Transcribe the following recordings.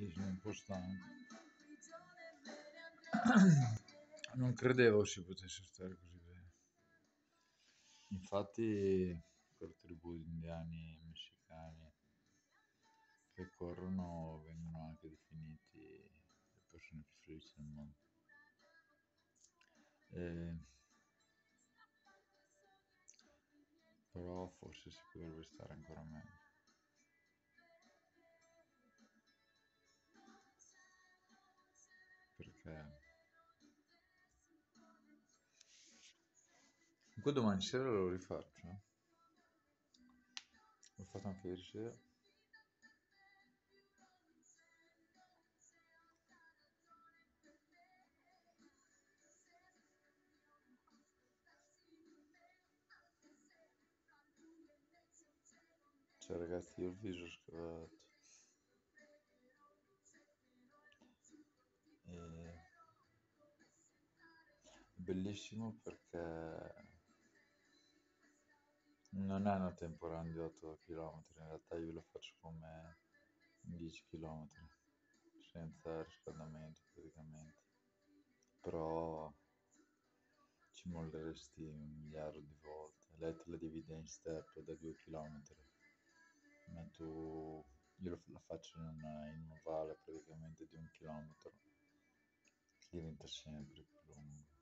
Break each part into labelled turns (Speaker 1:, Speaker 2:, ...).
Speaker 1: Sì, sono un po' stanco. Non credevo si potesse stare così bene. Infatti, per tribù di indiani e messicani che corrono vengono anche definiti le persone più felici del mondo. E... Però forse si potrebbe stare ancora meglio. Perché Comunque domani sera lo rifaccio. eh. L'ho fatto anche ieri sera. Cioè ragazzi, io il viso scavato. Bellissimo perché non è una temporale di 8 km, in realtà io lo faccio come 10 km, senza riscaldamento praticamente. Però ci molleresti un miliardo di volte. Lei te la divide in step da 2 km. Ma tu, io la faccio in, una- in un ovale praticamente di un chilometro, che diventa sempre più lungo.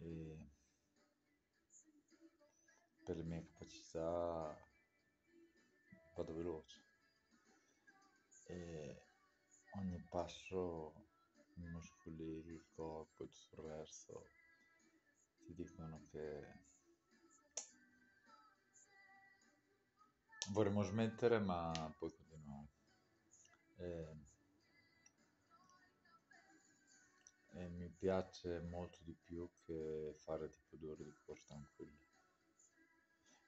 Speaker 1: E per le mie capacità vado veloce. E ogni passo i muscoli, il corpo tutto il resto ti dicono che vorremmo smettere ma poi continuare. E, piace molto di più che fare tipo due ore di corsa tranquilli.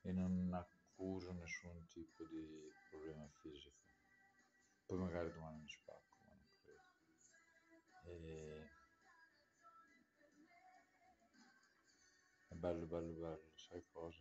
Speaker 1: E non accuso nessun tipo di problema fisico. Poi magari domani mi spacco, ma non credo. E... È bello, bello, bello, sai cosa?